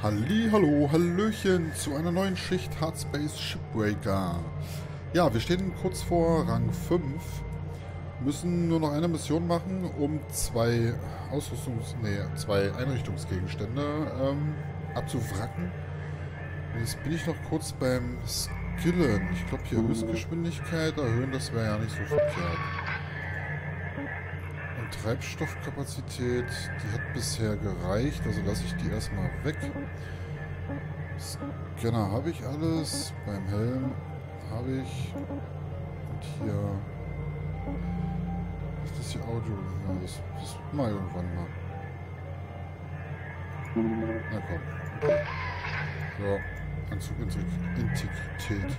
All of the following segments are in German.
Halli, hallo, hallöchen zu einer neuen Schicht Hardspace Shipbreaker. Ja, wir stehen kurz vor Rang 5. Müssen nur noch eine Mission machen, um zwei Ausrüstungs... Nee, zwei Einrichtungsgegenstände ähm, abzuwracken. Jetzt bin ich noch kurz beim Skillen. Ich glaube hier Höchstgeschwindigkeit erhöhen, das wäre ja nicht so verkehrt. Treibstoffkapazität, die hat bisher gereicht, also lasse ich die erstmal weg. Scanner habe ich alles, beim Helm habe ich und hier ist das hier Audio, ja, das, das mal irgendwann mal. Na komm. So, Anzug Integrität.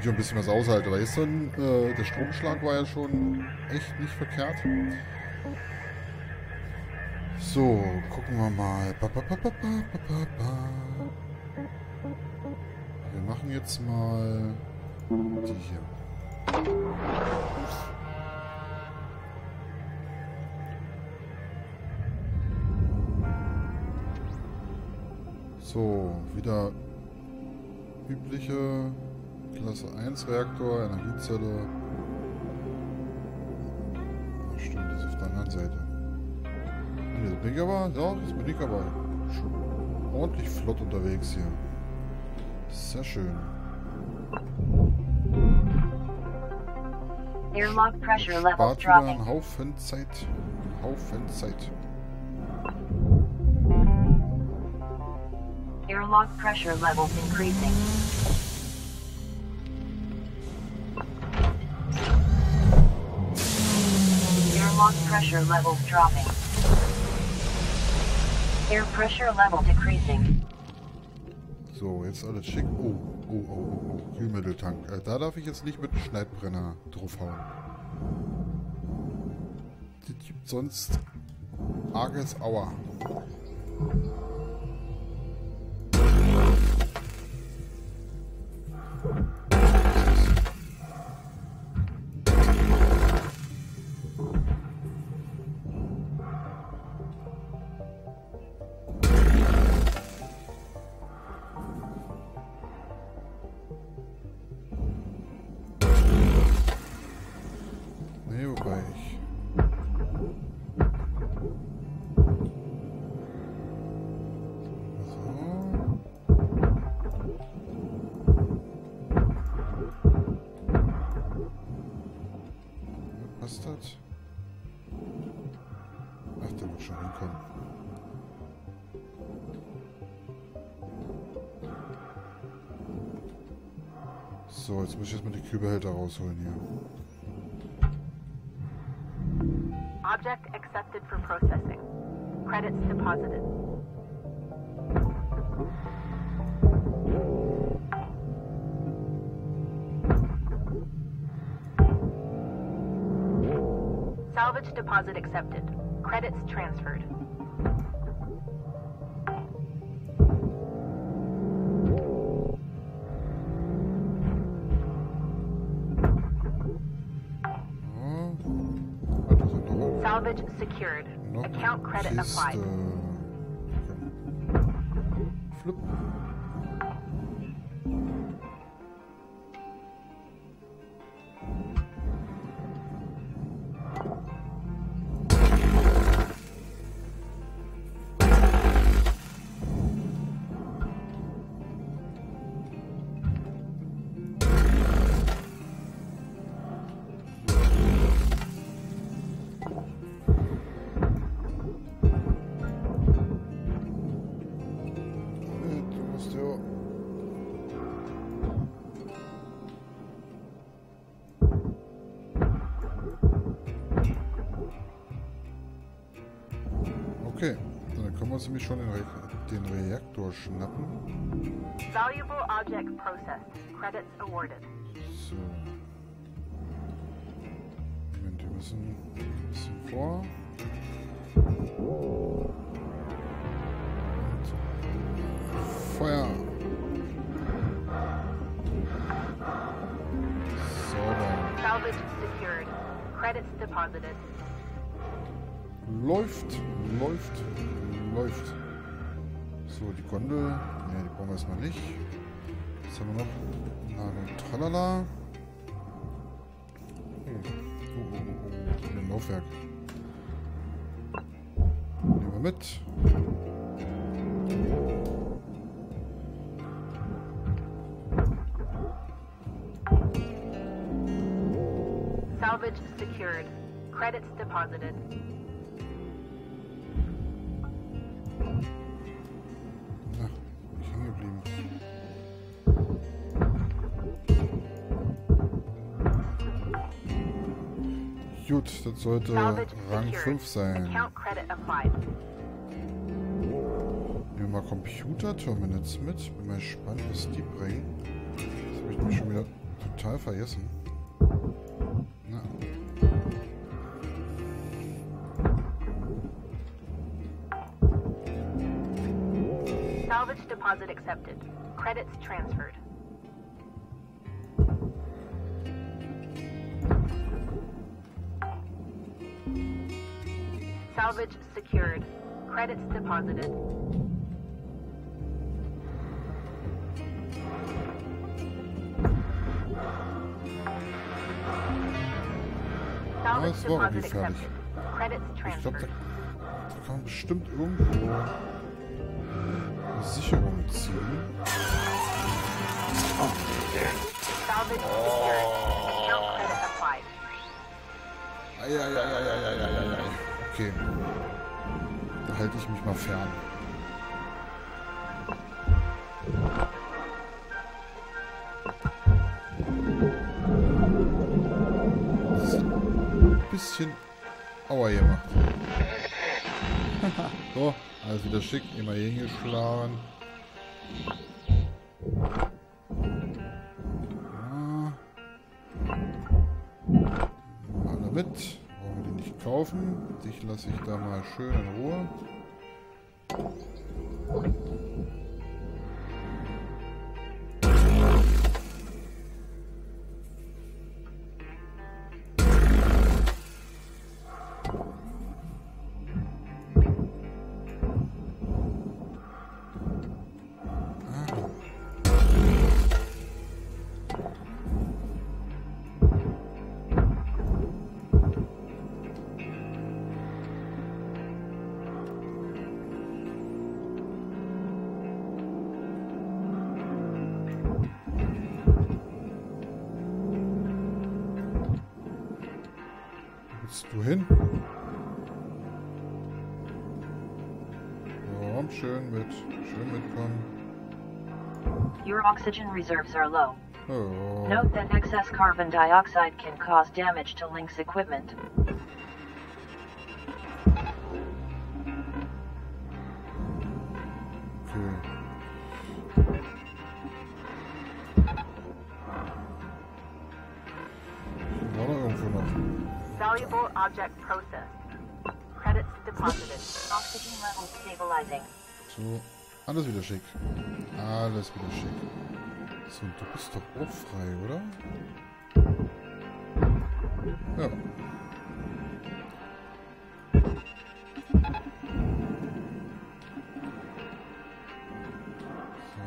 Ich ein bisschen was aushalte. Weil gestern, äh, der Stromschlag war ja schon echt nicht verkehrt. So, gucken wir mal. Wir machen jetzt mal die hier. So, wieder übliche Klasse 1 Reaktor, Energiezelle. Seite. Da bin ich aber, ja, jetzt bin ich aber schon ordentlich flott unterwegs hier. Sehr schön. Airlock pressure Spart dropping. einen Haufen Zeit. Einen Haufen Zeit. Airlock pressure levels increasing. Pressure levels dropping. Air pressure level decreasing. So, jetzt alles schick. Oh, oh, oh, oh, oh. Kühlmitteltank. Äh, da darf ich jetzt nicht mit dem Schneidbrenner draufhauen. Das gibt sonst arges Aua. Jetzt muss ich erstmal die Kühlbehälter rausholen hier. Object accepted for processing. Credits deposited. Salvage deposit accepted. Credits transferred. Noch Salvage secured. noch Account credit Kiste. applied. Flip. Okay, dann können wir uns nämlich schon den, Re den Reaktor schnappen. Valuable object processed. Credits awarded. So. Moment, wir müssen ein bisschen vor. Und Feuer. So, Salvage secured. Credits deposited. Läuft, läuft, läuft. So, die Gondel. Ne, die brauchen wir erstmal nicht. Was haben wir noch? Nano Tralala. Oh, oh, oh, oh, oh. Ein Laufwerk. Nehmen wir mit. Salvage secured. Credits deposited. Gut, das sollte Rang secured. 5 sein. Nehmen wir mal Computer-Terminals mit. Bin mal gespannt, was die bringen. Das habe ich nämlich schon wieder total vergessen. Na. Salvage deposit accepted. Credits transferred. Secured. Credits deposited. Salvage war deposit accepted. Credits Ich glaube, da, transferred. da kann man bestimmt irgendwo eine Sicherung ziehen. Ah. Salvage secured. Credit applied. Eieieiei. Okay. Da halte ich mich mal fern. Das ist ein bisschen Aua gemacht. so, alles wieder schick. Immer hier hingeschlagen. Dich lasse ich da mal schön in Ruhe. Willst du hin? Komm schön mit. Schön mitkommen. Your oxygen reserves are low. Oh. Note that excess carbon dioxide can cause damage to Link's equipment. So, alles wieder schick. Alles wieder schick. So, du bist doch auch frei, oder? Ja.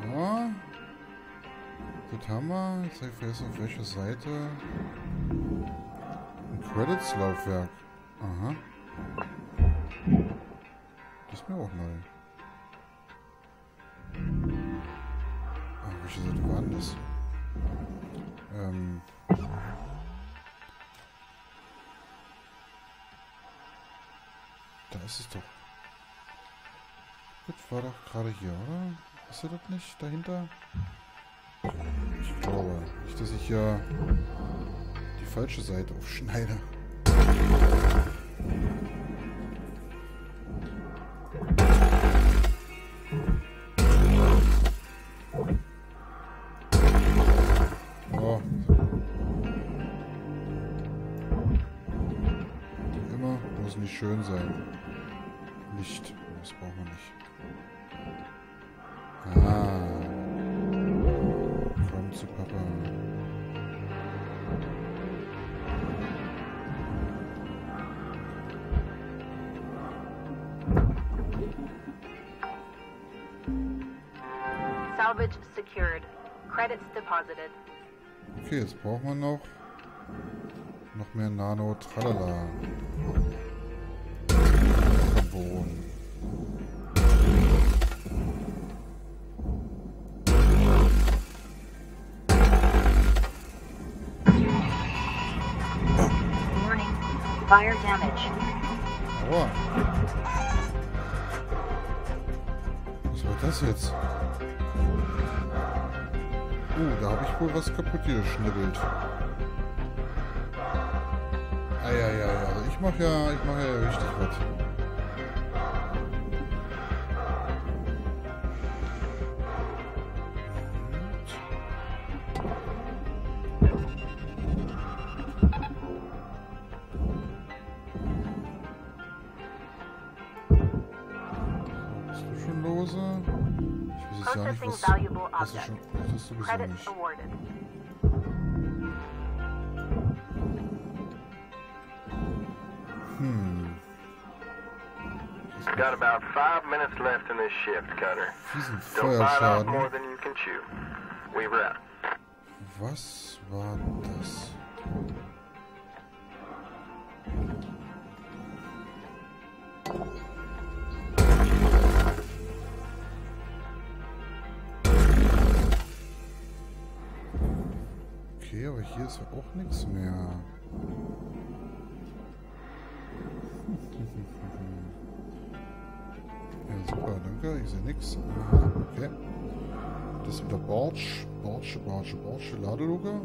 So. Das haben wir. Jetzt zeig vergessen auf welcher Seite. Ein Credits-Laufwerk. Aha. Das ist mir auch neu. Welche Seite war denn? Ähm. Da ist es doch. Das war doch gerade hier, oder? Ist er das nicht dahinter? Ich glaube. Nicht, dass ich hier die falsche Seite aufschneide. Brauchen wir nicht. Ah. Komm zu Papa. Salvage secured. Credits deposited. Okay, jetzt brauchen wir noch noch mehr Nano Tralala. Carbon. Fire damage. Aua. Was war das jetzt? Oh, da habe ich wohl was kaputt geschnibbelt. Eieiei, also ich mache ja, ich mache ja richtig was. Credits nicht. awarded. Hm. Got about five minutes left in this shift, Cutter. Don't bite off more than you can chew. Weaver out. Was war das? Okay, aber hier ist ja auch nichts mehr. Ja, super, danke. Ich sehe nichts. Okay. Das ist wieder Borch. Borch, Borch, Borch, Ladeluke.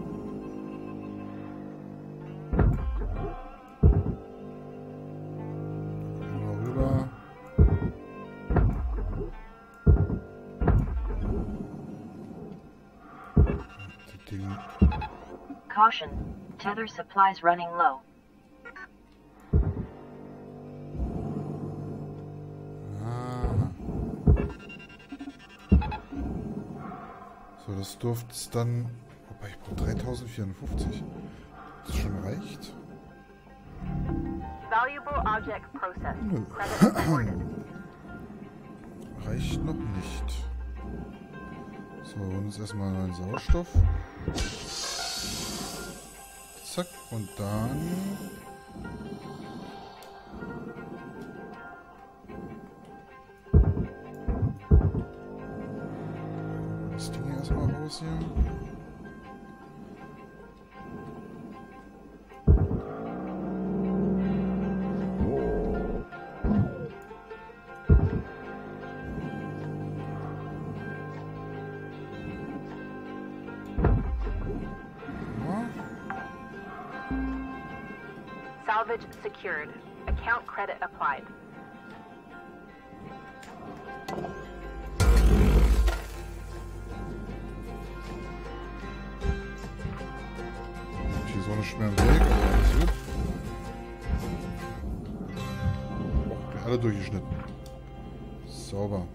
Caution. Tether supplies running low. Ah. So, das dürfte es dann. Wobei ich brauche 3054. Das schon reicht. Valuable object. Nö. Awarded. Reicht noch nicht. So, und jetzt erstmal einen Sauerstoff. Und dann. So eine schwere Weg, aber alles gut. Oh, alle durchgeschnitten. Sauber.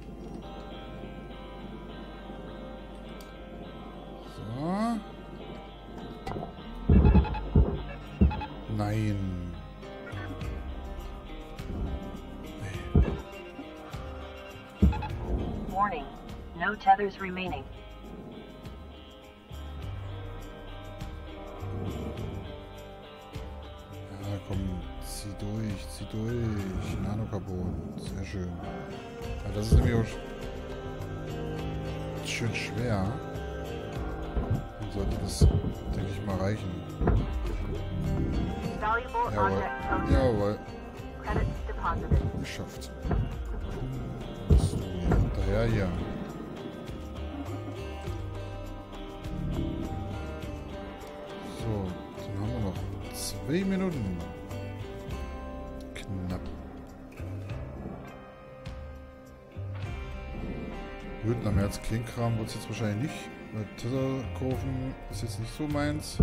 So. Nein. Warning. No tethers remaining. Nanocarbon, sehr schön. Ja, das ist nämlich auch sch- schön schwer. Dann sollte das, denke ich mal, reichen. Jawohl. Jawohl, geschafft. Bist du hier hinterher hier? So, dann haben wir noch zwei Minuten. Gut, nach März Kleinkram wird es jetzt wahrscheinlich nicht. Weil Tetherkurven ist jetzt nicht so meins.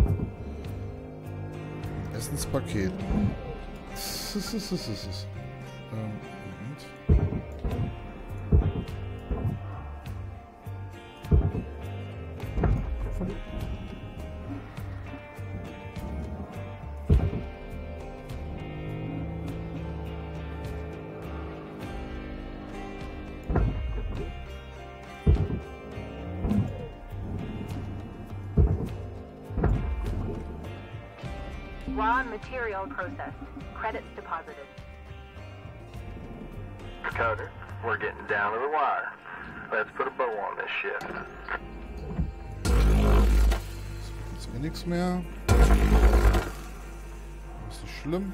Essenspaket. ähm, nichts mehr. Ist nicht schlimm.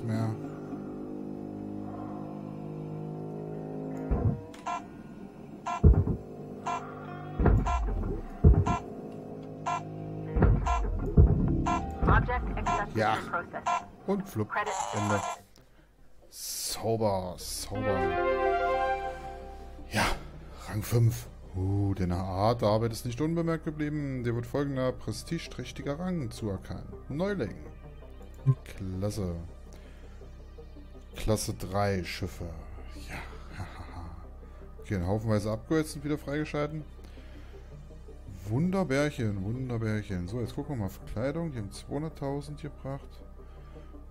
Nichts mehr. Ja. Und flupp. Ende. Sauber, sauber. Ja, Rang 5. Uh, der AA der Arbeit ist nicht unbemerkt geblieben. Dir wird folgender prestigeträchtiger Rang zuerkannt. Neuling. Klasse. Klasse 3 Schiffe. Ja, hahaha. Okay, ein Haufenweise Upgrades sind wieder freigeschalten. Wunderbärchen, Wunderbärchen. So, jetzt gucken wir mal auf Kleidung. Die haben 200.000 gebracht.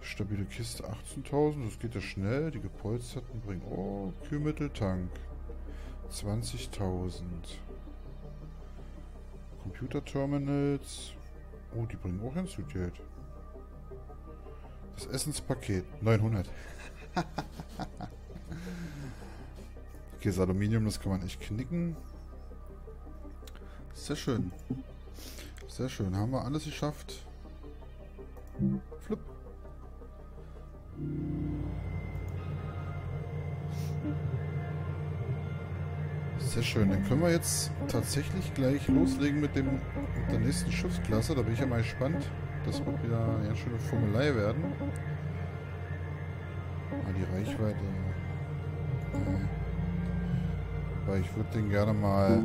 Stabile Kiste 18.000, das geht ja schnell. Die gepolsterten bringen. Oh, Kühlmitteltank 20.000. Computerterminals. Oh, die bringen auch ganz gut Geld. Das Essenspaket 900. okay, das Aluminium, das kann man echt knicken. Sehr schön. Sehr schön. Haben wir alles geschafft. Flipp. Sehr schön. Dann können wir jetzt tatsächlich gleich loslegen mit, dem, mit der nächsten Schiffsklasse. Da bin ich ja mal gespannt. Das wird wieder eine ganz schöne Formelei werden. Ah, die Reichweite. Nee. Aber ich würde den gerne mal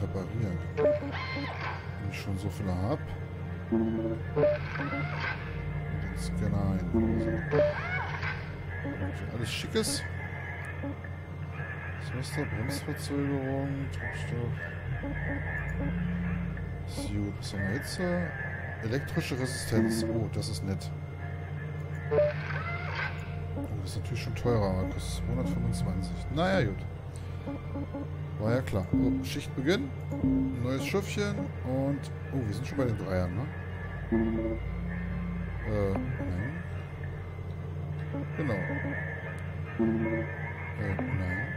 reparieren. Wenn ich schon so viele habe. Den Scanner ein. So. Alles schickes. Semester, Bremsverzögerung, Druckstoff. Jetzt? äh? Elektrische Resistenz. Oh, das ist nett. Ist natürlich schon teurer, aber kostet 225. Naja, gut. War ja klar. So, Schichtbeginn. Neues Schiffchen und. Oh, wir sind schon bei den Dreiern, ne? Äh, nein. Genau. Äh, nein.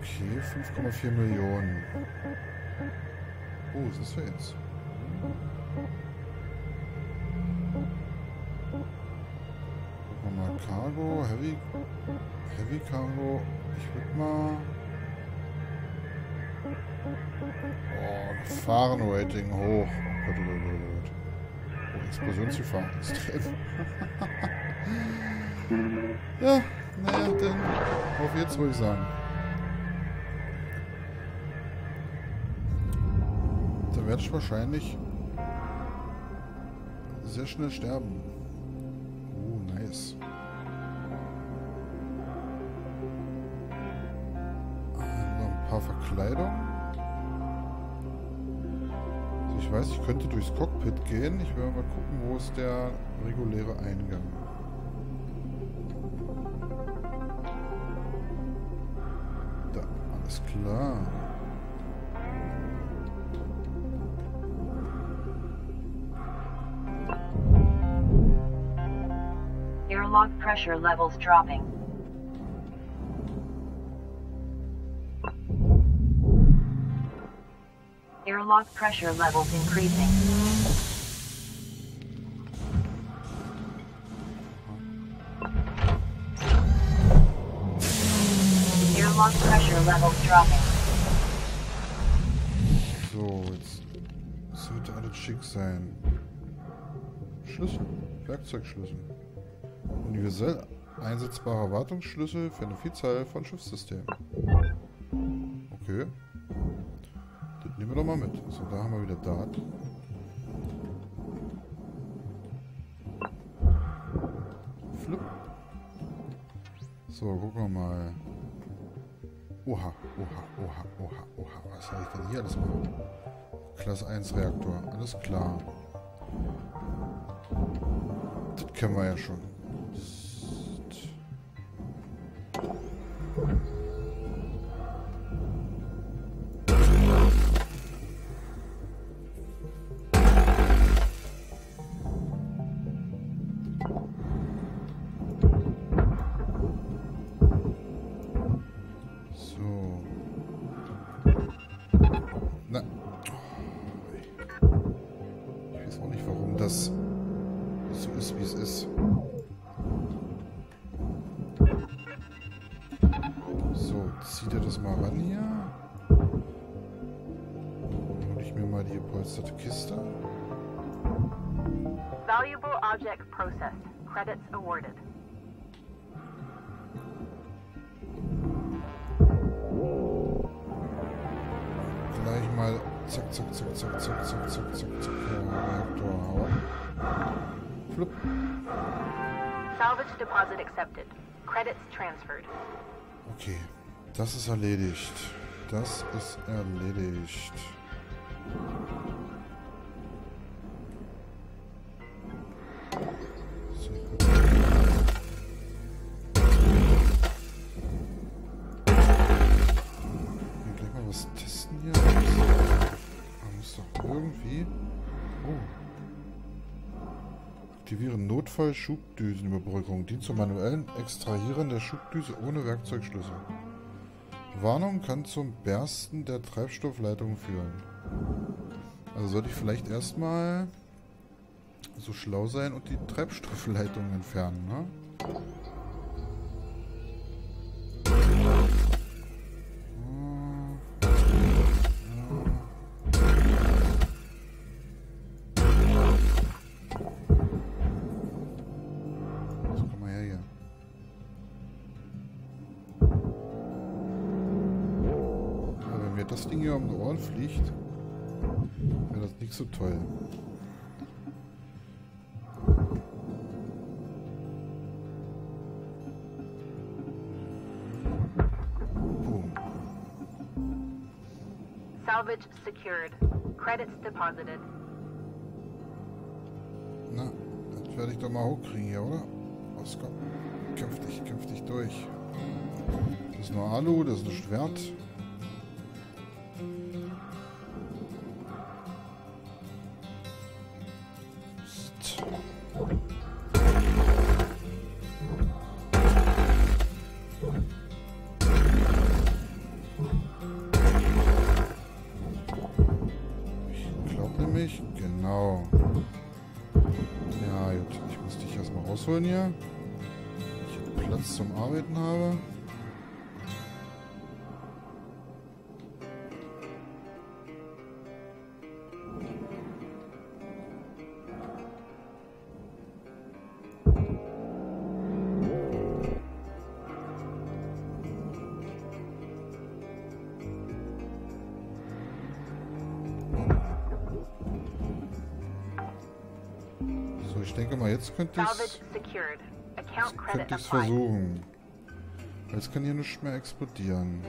Okay, 5,4 Millionen. Oh, was ist das für jetzt? Cargo, Heavy. Heavy Cargo. Ich würde mal. Oh, Gefahrenrating hoch. Oh Gott, oh Gott, oh Gott. Oh, Explosionsgefahr. Extrem. ja, naja, dann auf jetzt würde ich sagen. Dann werde ich wahrscheinlich sehr schnell sterben. Oh, nice. Paar Verkleidungen. Also ich weiß, ich könnte durchs Cockpit gehen. Ich werde mal gucken, wo ist der reguläre Eingang. Da, alles klar. Airlock pressure levels dropping. Airlock pressure levels increasing. Airlock pressure levels dropping. So, jetzt sollte alles schick sein. Schlüssel. Werkzeugschlüssel. Universell einsetzbarer Wartungsschlüssel für eine Vielzahl von Schiffssystemen. Okay. Wir doch mal mit. So, da haben wir wieder Daten. Flip. So, gucken wir mal. Oha, oha, oha, oha, oha. Was habe ich denn hier alles mal? Klasse 1 Reaktor. Alles klar. Das kennen wir ja schon. So ist, wie es ist. So, zieht er das mal ran hier. Hol ich mir mal die gepolsterte Kiste. Valuable object processed. Credits awarded. Gleich mal zack, zack, zack, zack, zack, zack, zack, zack, zack. Ja, Reaktor hauen. Flupp. Salvage deposit accepted. Credits transferred. Okay, das ist erledigt. Das ist erledigt. Notfall-Schubdüsenüberbrückung. Dient zum manuellen Extrahieren der Schubdüse ohne Werkzeugschlüssel. Warnung kann zum Bersten der Treibstoffleitung führen. Also sollte ich vielleicht erstmal so schlau sein und die Treibstoffleitung entfernen, ne? Boom. Salvage secured. Credits deposited. Na, das werde ich doch mal hochkriegen hier, oder? Oskar, kämpf dich, kämpf dich durch. Das ist nur Alu, das ist ein Schwert. Ich glaube nämlich, genau. Ja, gut. Ich muss dich erstmal rausholen hier. Ich Platz zum Arbeiten habe. könnte ich könnte ich versuchen. Jetzt kann hier nichts mehr explodieren.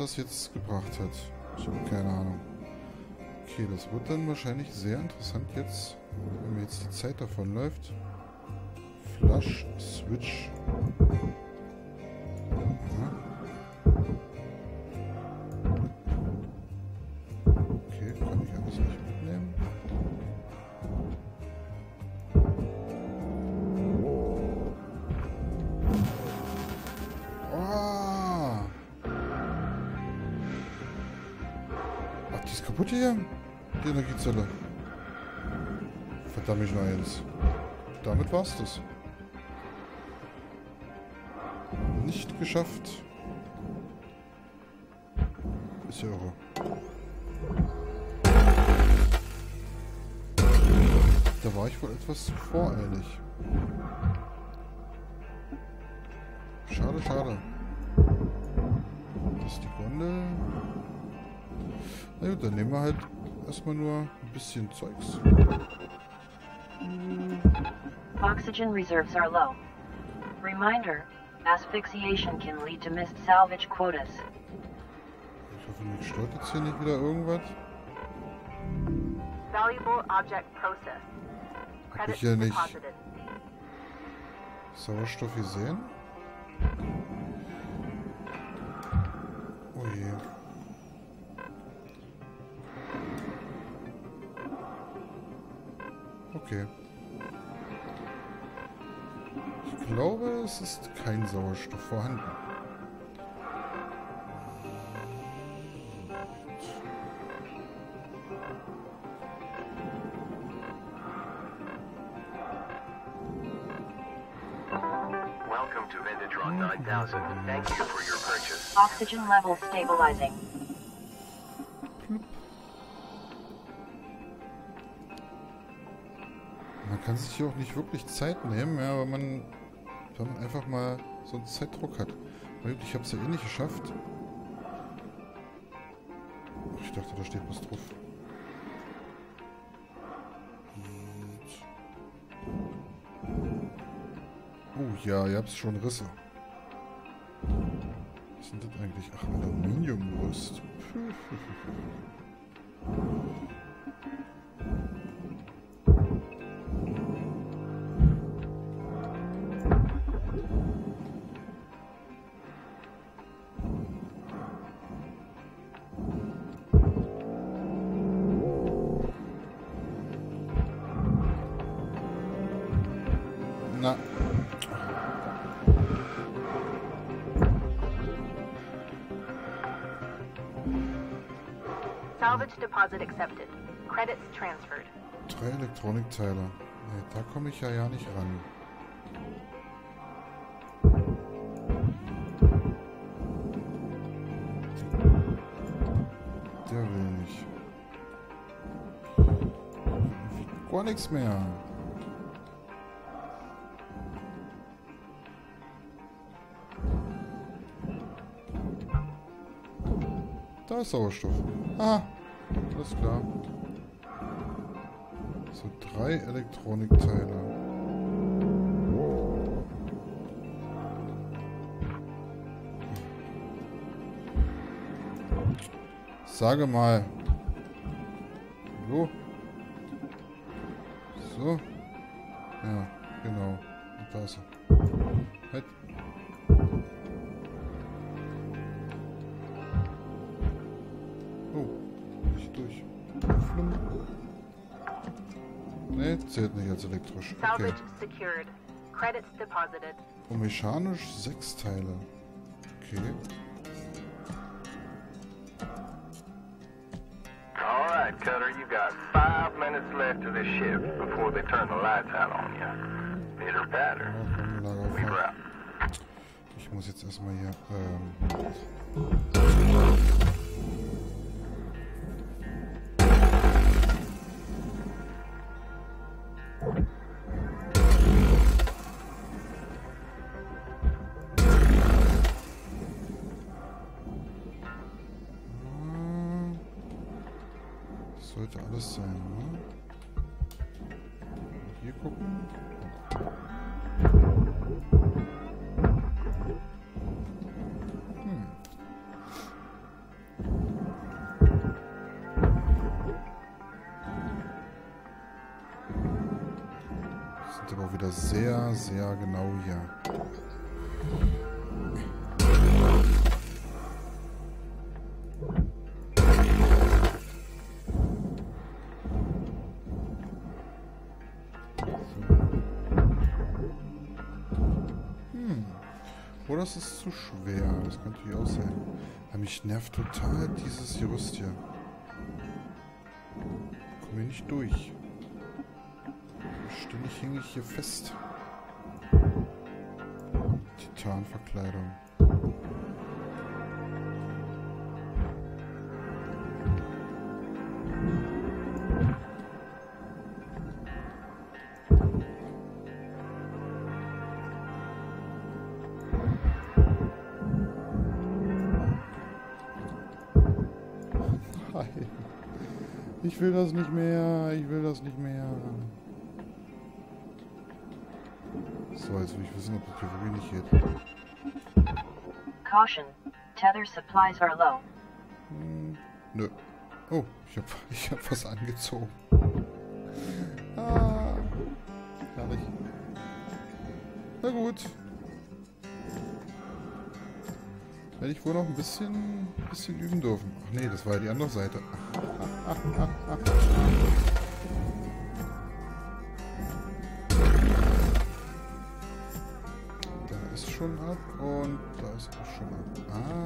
Das jetzt gebracht hat. Ich habe keine Ahnung. Okay, das wird dann wahrscheinlich sehr interessant jetzt, wenn mir jetzt die Zeit davon läuft. Flush, Switch. War's das. Nicht geschafft. Ist ja irre. Da war ich wohl etwas zu voreilig. Schade, schade. Das ist die Gondel. Na gut, dann nehmen wir halt erstmal nur ein bisschen Zeugs. Oxygen reserves are low. Reminder, asphyxiation can lead to missed salvage quotas. Ich hoffe, mich stört jetzt hier nicht wieder irgendwas. Valuable object processed. Hab Credits ich ja nicht deposited. Sauerstoff gesehen? Oh je. Okay. Glaube, es ist kein Sauerstoff vorhanden. Welcome to Rock 9000. Thank you for your purchase. Oxygen levels stabilizing. Man kann sich hier auch nicht wirklich Zeit nehmen, ja, weil man, wenn man einfach mal so einen Zeitdruck hat. Ich habe es ja eh nicht geschafft. Ach, Ich dachte, da steht was drauf. Oh ja, ihr habt schon Risse. Was sind das eigentlich? Ach, Aluminiumrüst. Salvage deposit accepted. Credits transferred. drei Elektronikteile. Nee, da komme ich ja ja nicht ran. Der will nicht. Gar nichts mehr. Da ist Sauerstoff. Ah, alles klar. So, drei Elektronikteile. Sage mal. Nicht als elektrisch. Okay. Salvage secured. Credits deposited. Und mechanisch sechs Teile. Okay. All right, Cutter, you got five minutes left of this shift before they turn the lights out on you. Pitter patter. Ich muss jetzt erstmal hier. Ähm, sehr, genau hier. Hm. Oder es ist zu schwer. Das könnte natürlich auch sein. Aber mich nervt total dieses Gerüst hier. komme hier nicht durch. Ständig hänge ich hier fest. Titanverkleidung. Nein. Ich will das nicht mehr. Ich will das nicht mehr. Ich wissen, ob das hier wirklich nicht geht. Caution. Tether supplies are low. Hm, nö. Oh, ich hab, ich hab was angezogen. Ah. Herrlich. Na gut. Werde ich wohl noch ein bisschen, bisschen üben dürfen. Ach nee, das war ja die andere Seite. ist auch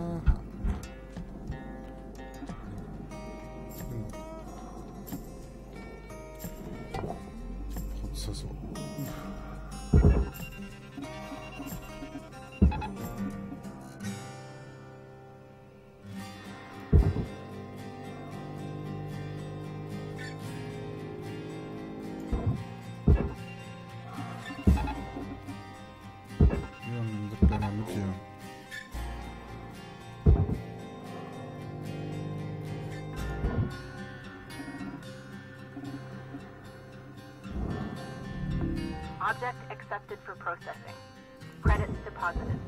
accepted for processing. Credits deposited.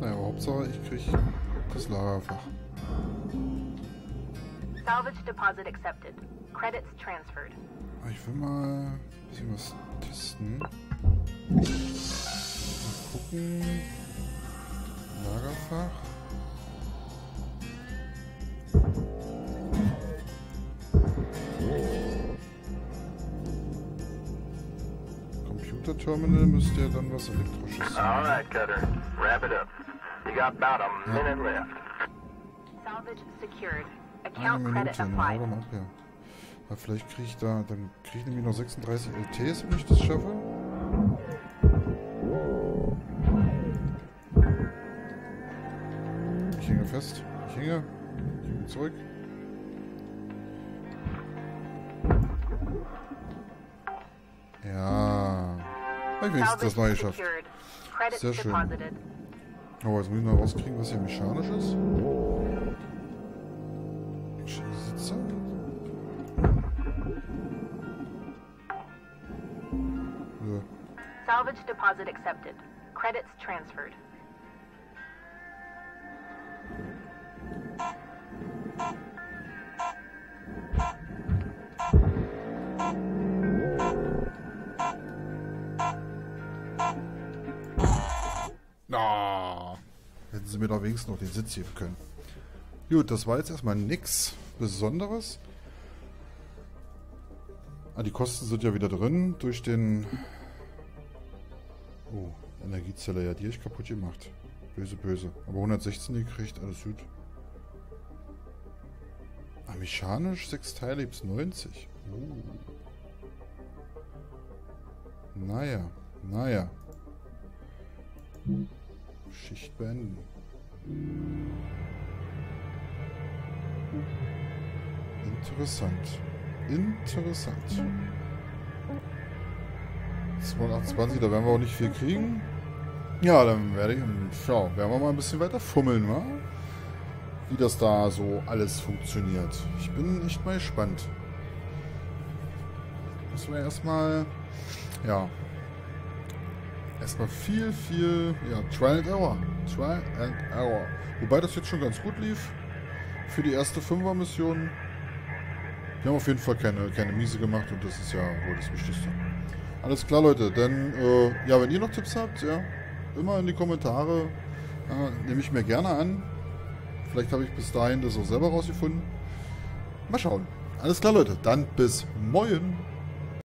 Naja, Hauptsache ich krieg das Lagerfach. Salvage deposit accepted. Credits transferred. Aber Ich will mal ein bisschen was testen. Mal gucken. Lagerfach. Computerterminal müsste ja dann was elektrisches sein. All right, Cutter. Wrap it up. You got about a minute left. Salvage secured. Eine Minute, na, mal ab, ja. ja. Vielleicht kriege ich da, dann kriege ich nämlich noch 36 LTs, wenn ich das schaffe. Ich hänge fest. Ich hänge. Ich hänge zurück. Ja. Hab ich wenigstens das neue geschafft. Sehr schön. Aber jetzt muss ich mal rauskriegen, was hier mechanisch ist. Salvage deposit accepted. Credits transferred. Na, hätten sie mir doch wenigstens noch den Sitz heben können. Gut, das war jetzt erstmal nix Besonderes. Ah, die Kosten sind ja wieder drin durch den... Oh, Energiezelle, ja, die hab ich kaputt gemacht. Böse, böse. Aber 116 gekriegt, alles gut. Ah, mechanisch, 6 Teile gibt's 90. Oh. Naja, naja. Schicht beenden. Interessant. Interessant. 228, da werden wir auch nicht viel kriegen. Ja, dann werde ich, ja, werden wir mal ein bisschen weiter fummeln, wa? Wie das da so alles funktioniert. Ich bin echt mal gespannt. Müssen wir erstmal, ja, erstmal viel, viel, ja, Trial and Error. Trial and Error. Wobei das jetzt schon ganz gut lief. Für die erste Fünfer-Mission. Wir haben auf jeden Fall keine, keine Miese gemacht und das ist ja wohl das Wichtigste. Alles klar, Leute. Dann, äh, ja, wenn ihr noch Tipps habt, ja, immer in die Kommentare. Äh, nehme ich mir gerne an. Vielleicht habe ich bis dahin das auch selber rausgefunden. Mal schauen. Alles klar, Leute. Dann bis morgen.